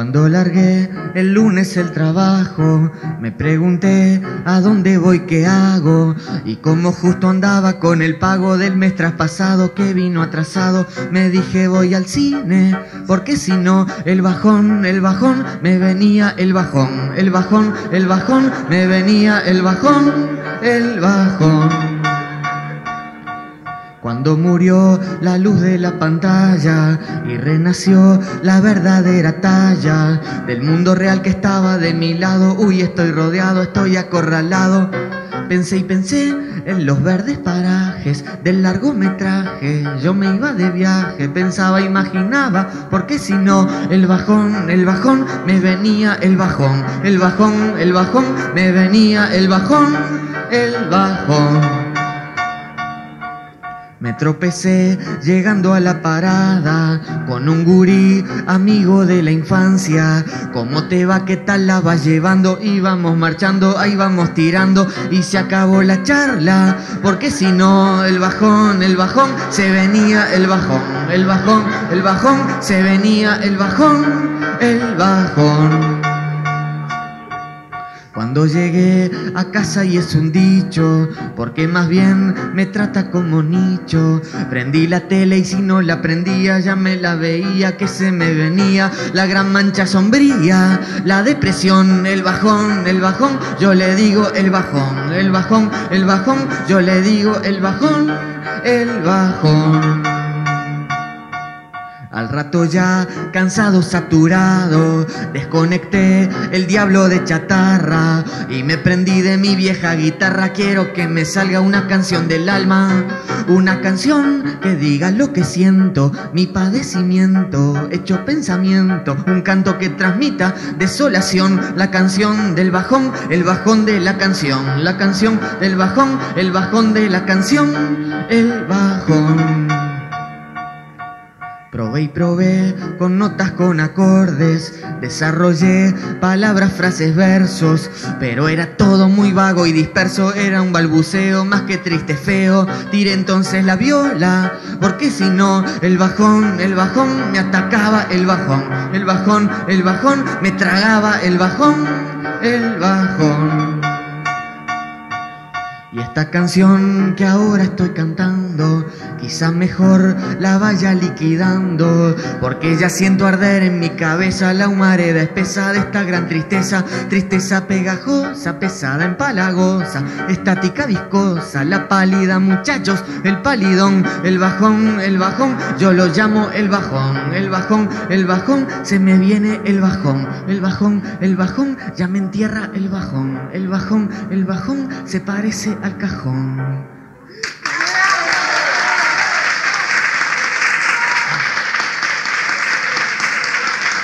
Cuando largué el lunes el trabajo, me pregunté a dónde voy, qué hago. Y como justo andaba con el pago del mes traspasado que vino atrasado, me dije voy al cine, porque si no, el bajón, el bajón, me venía el bajón, el bajón, el bajón, me venía el bajón, el bajón. Cuando murió la luz de la pantalla y renació la verdadera talla del mundo real que estaba de mi lado, uy, estoy rodeado, estoy acorralado. Pensé y pensé en los verdes parajes del largometraje. Yo me iba de viaje, pensaba, imaginaba, porque si no, el bajón, el bajón, me venía el bajón, el bajón, el bajón, me venía el bajón, el bajón. Me tropecé llegando a la parada con un gurí, amigo de la infancia. ¿Cómo te va? ¿Qué tal la vas llevando? Íbamos marchando, ahí vamos tirando y se acabó la charla. Porque si no, el bajón, el bajón, se venía el bajón, el bajón, el bajón, se venía el bajón, el bajón. Cuando llegué a casa y es un dicho, porque más bien me trata como nicho. Prendí la tele y si no la prendía ya me la veía que se me venía la gran mancha sombría, la depresión, el bajón, el bajón, yo le digo el bajón, el bajón, el bajón, yo le digo el bajón, el bajón. Al rato ya, cansado, saturado, desconecté el diablo de chatarra y me prendí de mi vieja guitarra. Quiero que me salga una canción del alma, una canción que diga lo que siento, mi padecimiento, hecho pensamiento, un canto que transmita desolación, la canción del bajón, el bajón de la canción, la canción del bajón, el bajón de la canción, el bajón. Probé y probé con notas, con acordes, desarrollé palabras, frases, versos, pero era todo muy vago y disperso, era un balbuceo más que triste, feo. Tiré entonces la viola, porque si no, el bajón, el bajón me atacaba, el bajón, el bajón, el bajón me tragaba, el bajón, el bajón. Y esta canción que ahora estoy cantando, quizá mejor la vaya liquidando, porque ya siento arder en mi cabeza la humareda espesa de esta gran tristeza, tristeza pegajosa, pesada, empalagosa, estática, viscosa, la pálida, muchachos, el palidón, el bajón, el bajón, yo lo llamo el bajón, el bajón, el bajón, se me viene el bajón, el bajón, el bajón, ya me entierra el bajón, el bajón, el bajón, se parece al cajón.